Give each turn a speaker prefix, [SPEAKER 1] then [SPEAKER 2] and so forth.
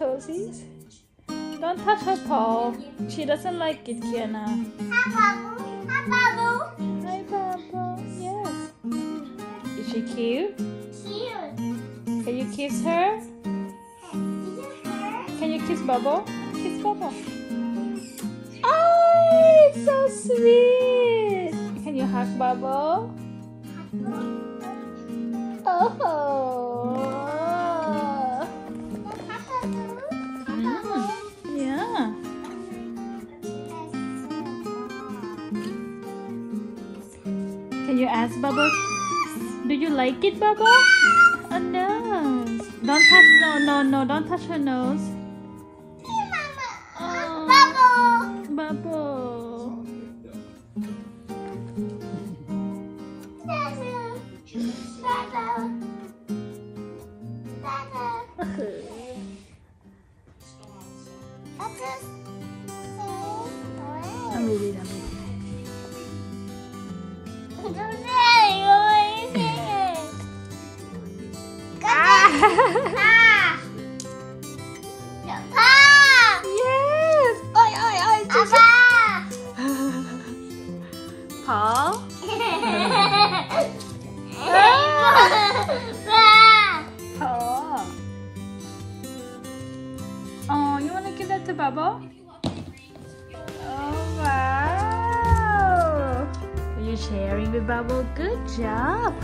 [SPEAKER 1] Toesies? Yeah. Don't touch her paw. She doesn't like it, Kiana. Hi, Baba. Yes. Is she cute? cute? Can you kiss her? Can you kiss Bubble? Kiss Bubble. Oh, it's so sweet. Can you hug Bubble? Oh. Can you ask Bubble? Do you like it, Bubble? A nose. Don't touch. No, no, no. Don't touch her nose. Oh, Bubble. I'm I'm yes. Oi, oi, oi. Paul. Paul. Oh, you want to give that to Bubble? Oh, wow. Are you sharing with Bubble? Good job.